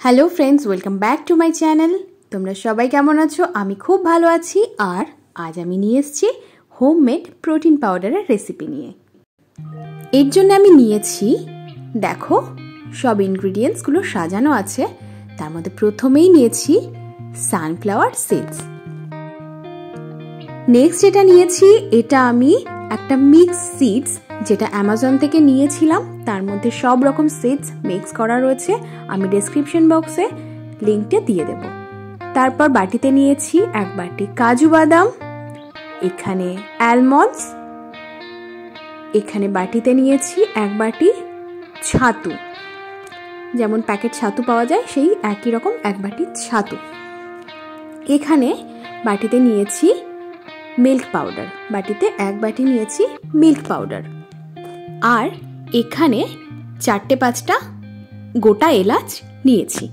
Hello friends welcome back to my channel তোমরা সবাই কেমন আছো? আমি খুব ভালো আছি। আর আজ আমি নিয়ে এসেছি হোমমেড প্রোটিন পাউডারের রেসিপি নিয়ে। এর জন্য আমি নিয়েছি, দেখো, সব ইনগ্রিডিয়েন্টসগুলো সাজানো আছে। তার মধ্যে প্রথমেই নিয়েছি সানফ্লাওয়ার সিডস নেক্সট যেটা নিয়েছি, এটা আমি একটা মিক্স সিডস যেটা অ্যামাজন থেকে নিয়েছিলাম। তার মধ্যে সব রকম সিডস মিক্স করা রয়েছে। আমি ডেসক্রিপশন বক্সে লিঙ্কটা দিয়ে দেব। তারপর বাটিতে নিয়েছি এক বাটি কাজু বাদাম, এখানে অ্যালমন্ডস এখানে বাটিতে নিয়েছি এক বাটি ছাতু। যেমন প্যাকেট ছাতু পাওয়া যায়, সেই একই রকম এক বাটি ছাতু। এখানে বাটিতে নিয়েছি মিল্ক পাউডার বাটিতে এক বাটি নিয়েছি মিল্ক পাউডার আর এখানে চারটে পাঁচটা, গোটা এলাচ নিয়েছি।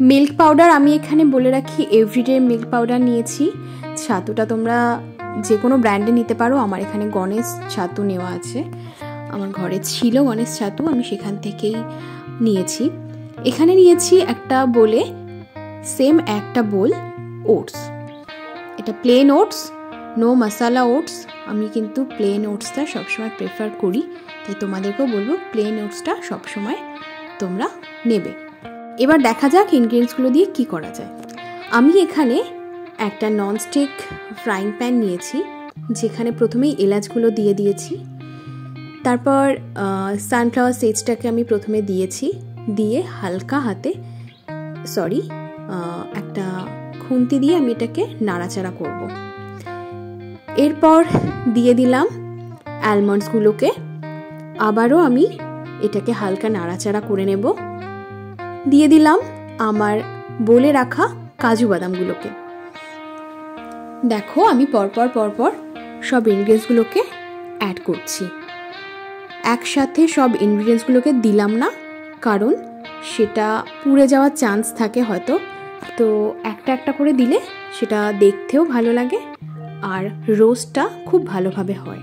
মিল্ক পাউডার আমি এখানে বলে রাখি এভরিডে মিল্ক পাউডার নিয়েছি। ছাতুটা তোমরা যে কোনো ব্র্যান্ডে নিতে পারো, আমার এখানে গণেশ ছাতু নেওয়া আছে। আমার ঘরে ছিল গণেশ ছাতু, আমি সেখান থেকেই নিয়েছি। এখানে নিয়েছি একটা বলে সেম একটা বোল ওটস এটা plain oats no masala oats আমি কিন্তু প্লেন ওটসটা সবসময় প্রেফার করি, তাই তোমাদেরকেও বলব প্লেন ওটসটা সবসময় তোমরা নেবে। এবার দেখা যাক ইনগ্রিডিয়েন্টসগুলো দিয়ে কি করা যায়। আমি এখানে একটা ননস্টিক ফ্রাইং প্যান নিয়েছি, যেখানে প্রথমেই এলাচগুলো দিয়ে দিয়েছি, তারপর সানফ্লাওয়ার সেজটাকে আমি প্রথমে দিয়েছি, দিয়ে হালকা হাতে সরি একটা খুন্তি দিয়ে আমি এটাকে নাড়াচাড়া করব। এরপর দিয়ে দিলাম অ্যালমন্ডসগুলোকে আবারও আমি এটাকে হালকা নাড়াচাড়া করে নেব। দিয়ে দিলাম আমার বলে রাখা কাজু বাদামগুলোকে। দেখো আমি পরপর পরপর সব ইনগ্রিডিয়েন্টসগুলোকে অ্যাড করছি। একসাথে সব ইনগ্রিডিয়েন্টসগুলোকে দিলাম না, কারণ সেটা পুড়ে যাওয়ার চান্স থাকে হয়তো। তো একটা একটা করে দিলে সেটা দেখতেও ভালো লাগে। আর রোস্টটা খুব ভালোভাবে হয়।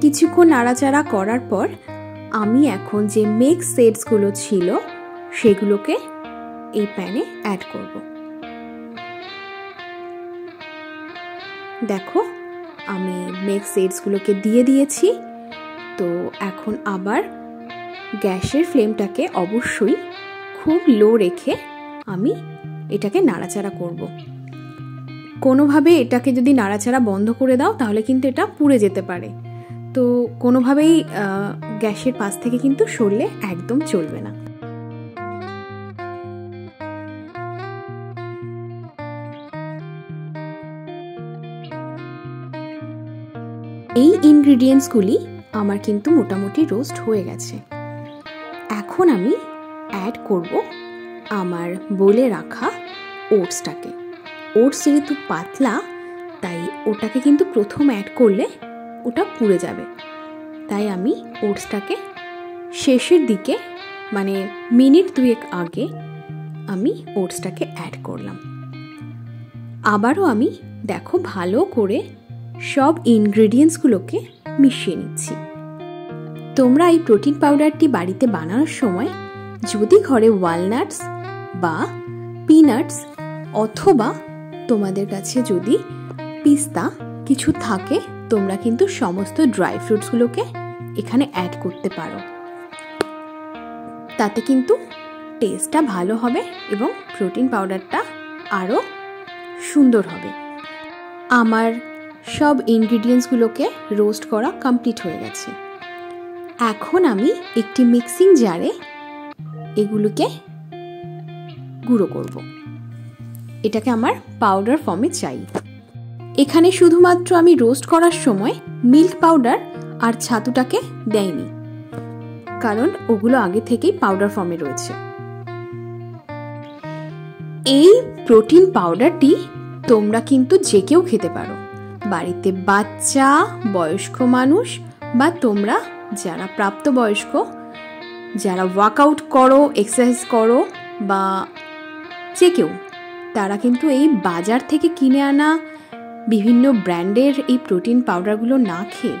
কিছুক্ষণ নাড়াচাড়া করার পর আমি এখন যে মিক্স সেটসগুলো ছিল, সেগুলোকে এই প্যানে অ্যাড করব। দেখো, আমি মিক্স সেটসগুলোকে দিয়ে দিয়েছি। তো এখন আবার গ্যাসের ফ্লেমটাকে অবশ্যই খুব লো রেখে আমি এটাকে নাড়াচাড়া করব। কোনোভাবে এটাকে যদি নাড়াচাড়া বন্ধ করে দাও, তাহলে কিন্তু এটা পুড়ে যেতে পারে। তো কোনোভাবেই গ্যাসের পাশ থেকে কিন্তু সরলে একদম চলবে না। এই ইনগ্রিডিয়েন্টসগুলি আমার কিন্তু মোটামুটি রোস্ট হয়ে গেছে। এখন আমি অ্যাড করব আমার বলে রাখা ওটসটাকে ওটস যেহেতু পাতলা, তাই ওটাকে কিন্তু প্রথম অ্যাড করলে ওটা পুড়ে যাবে। তাই আমি ওটসটাকে শেষের দিকে মানে মিনিট দুয়েক আগে আমি ওটসটাকে অ্যাড করলাম। আবারও আমি, দেখো, ভালো করে সব ইনগ্রেডিয়েন্টসগুলোকে মিশিয়ে নিচ্ছি। তোমরা এই প্রোটিন পাউডারটি বাড়িতে বানানোর সময় যদি ঘরে ওয়ালনাটস বা পিনাটস অথবা তোমাদের কাছে যদি পিস্তা কিছু থাকে, তোমরা কিন্তু সমস্ত ড্রাই ফ্রুটসগুলোকে এখানে অ্যাড করতে পারো। তাতে কিন্তু টেস্টটা ভালো হবে এবং প্রোটিন পাউডারটা আরও সুন্দর হবে। আমার সব ইনগ্রিডিয়েন্টসগুলোকে রোস্ট করা কমপ্লিট হয়ে গেছে। এখন আমি একটি মিক্সিং জারে এগুলোকে গুঁড়ো করব। এটাকে আমার পাউডার ফর্মে চাই। এখানে শুধুমাত্র আমি রোস্ট করার সময় মিল্ক পাউডার আর ছাতুটাকে দেয়নি কারণ ওগুলো আগে থেকেই পাউডার ফর্মে রয়েছে। এই প্রোটিন পাউডারটি তোমরা কিন্তু যে কেউ খেতে পারো। বাড়িতে বাচ্চা, বয়স্ক মানুষ বা তোমরা যারা প্রাপ্তবয়স্ক, যারা ওয়ার্কআউট করো এক্সারসাইজ করো বা যে কেউ, তারা কিন্তু এই বাজার থেকে কিনে আনা বিভিন্ন ব্র্যান্ডের এই প্রোটিন পাউডারগুলো না খেয়ে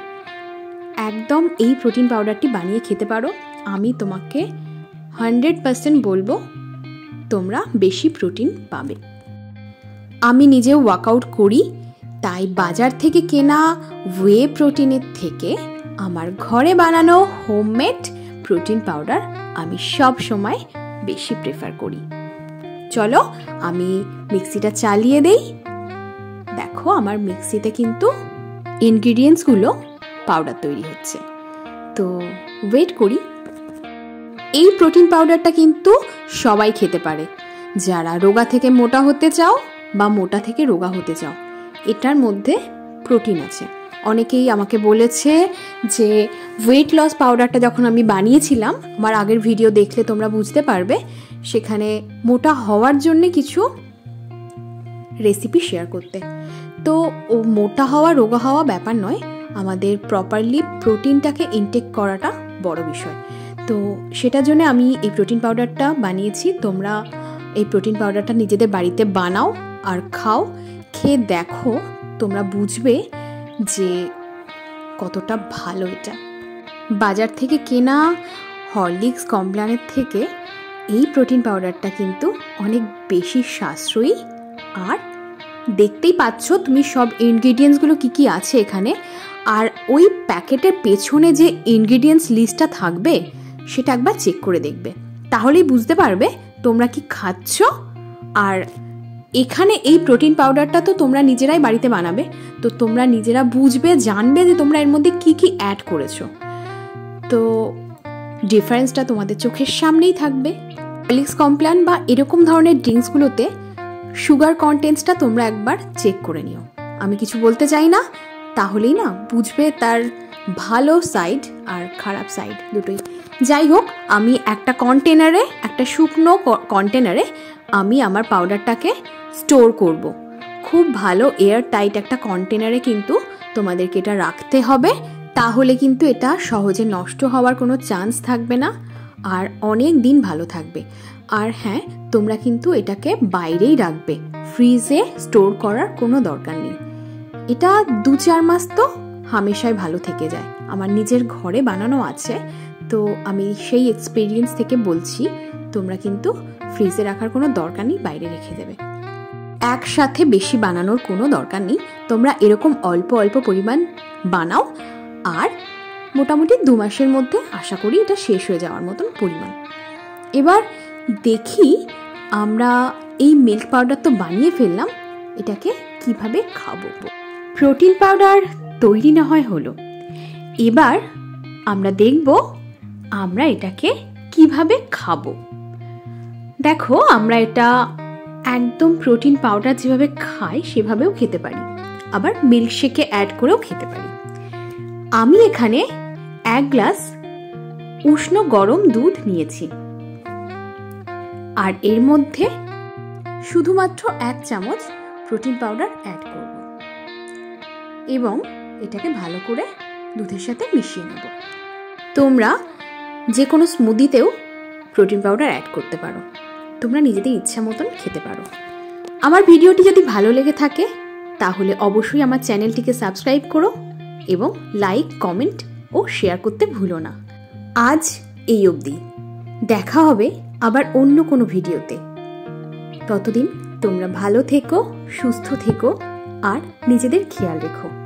একদম এই প্রোটিন পাউডারটি বানিয়ে খেতে পারো। আমি তোমাকে হান্ড্রেড পারসেন্ট বলব, তোমরা বেশি প্রোটিন পাবে। আমি নিজেও ওয়ার্কআউট করি তাই বাজার থেকে কেনা ওয়ে প্রোটিনের থেকে আমার ঘরে বানানো হোমমেড প্রোটিন পাউডার আমি সব সময় বেশি প্রেফার করি। চলো আমি মিক্সিটা চালিয়ে দেই। দেখো আমার মিক্সিতে কিন্তু ইনগ্রিডিয়েন্টসগুলো পাউডার তৈরি হচ্ছে। তো ওয়েট করি। এই প্রোটিন পাউডারটা কিন্তু সবাই খেতে পারে। যারা রোগা থেকে মোটা হতে চাও বা মোটা থেকে রোগা হতে চাও। এটার মধ্যে প্রোটিন আছে। অনেকেই আমাকে বলেছে যে ওয়েট লস পাউডারটা যখন আমি বানিয়েছিলাম, আমার আগের ভিডিও দেখলে তোমরা বুঝতে পারবে, সেখানে মোটা হওয়ার জন্যে কিছু রেসিপি শেয়ার করতে। তো, ও মোটা হওয়া, রোগা হওয়া ব্যাপার নয়, আমাদের প্রপারলি প্রোটিনটাকে ইনটেক করাটা বড় বিষয়। তো, সেটার জন্য আমি এই প্রোটিন পাউডারটা বানিয়েছি। তোমরা এই প্রোটিন পাউডারটা নিজেদের বাড়িতে বানাও আর খাও। খেয়ে দেখো, তোমরা বুঝবে যে কতটা ভালো এটা। বাজার থেকে কেনা হরলিক্স কমপ্লানের থেকে এই প্রোটিন পাউডারটা কিন্তু অনেক বেশি সাশ্রয়ী। আর দেখতেই পাচ্ছ তুমি সব ইনগ্রিডিয়েন্টসগুলো কী কী আছে এখানে। আর ওই প্যাকেটের পেছনে যে ইনগ্রিডিয়েন্টস লিস্টটা থাকবে, সেটা একবার চেক করে দেখবে। তাহলেই বুঝতে পারবে তোমরা কি খাচ্ছ। আর এখানে এই প্রোটিন পাউডারটা তো তোমরা নিজেরাই বাড়িতে বানাবে। তো তোমরা নিজেরা বুঝবে, জানবে যে তোমরা এর মধ্যে কি কি অ্যাড করেছ। তো ডিফারেন্সটা তোমাদের চোখের সামনেই থাকবে। অলিক্স কমপ্ল্যান বা এরকম ধরনের ড্রিঙ্কসগুলোতে সুগার কন্টেন্টসটা তোমরা একবার চেক করে নিও। আমি কিছু বলতে চাই না, তাহলেই না, বুঝবে তার ভালো সাইড আর খারাপ সাইড দুটোই। যাই হোক, আমি একটা কন্টেনারে একটা শুকনো কন্টেনারে আমি আমার পাউডারটাকে স্টোর করব। খুব ভালো এয়ার টাইট একটা কন্টেনারে কিন্তু তোমাদেরকে এটা রাখতে হবে। তাহলে কিন্তু এটা সহজে নষ্ট হওয়ার কোনো চান্স থাকবে না। আর অনেক দিন ভালো থাকবে। আর হ্যাঁ তোমরা কিন্তু এটাকে বাইরেই রাখবে। ফ্রিজে স্টোর করার কোনো দরকার নেই। এটা দু চার মাস তো হামেশাই ভালো থেকে যায়। আমার নিজের ঘরে বানানো আছে। তো আমি সেই এক্সপিরিয়েন্স থেকে বলছি, তোমরা কিন্তু ফ্রিজে রাখার কোনো দরকার নেই, বাইরে রেখে দেবে। একসাথে বেশি বানানোর কোনো দরকার নেই। তোমরা এরকম অল্প অল্প পরিমাণ বানাও আর মোটামুটি দু মাসের মধ্যে আশা করি এটা শেষ হয়ে যাওয়ার মতন পরিমাণ। এবার দেখি আমরা এই মিল্ক পাউডার তো বানিয়ে ফেললাম, এটাকে কীভাবে খাব? প্রোটিন পাউডার তৈরি না হয় হলো। এবার আমরা দেখব আমরা এটাকে কীভাবে খাব। দেখো আমরা এটা একদম প্রোটিন পাউডার যেভাবে খাই, সেভাবেও খেতে পারি। আবার মিল্কশেকে অ্যাড করেও খেতে পারি। আমি এখানে এক গ্লাস উষ্ণ গরম দুধ নিয়েছি। আর এর মধ্যে শুধুমাত্র এক চামচ প্রোটিন পাউডার অ্যাড করব। এবং এটাকে ভালো করে দুধের সাথে মিশিয়ে নেব। তোমরা যে কোনো স্মুদিতেও প্রোটিন পাউডার অ্যাড করতে পারো। তোমরা নিজেদের ইচ্ছা মতন খেতে পারো। আমার ভিডিওটি যদি ভালো লেগে থাকে, তাহলে অবশ্যই আমার চ্যানেলটিকে সাবস্ক্রাইব করো এবং লাইক, কমেন্ট ও শেয়ার করতে ভুলো না। আজ এই অবধি। দেখা হবে আবার অন্য কোনো ভিডিওতে। ততদিন তোমরা ভালো থেকো, সুস্থ থেকো আর নিজেদের খেয়াল রেখো।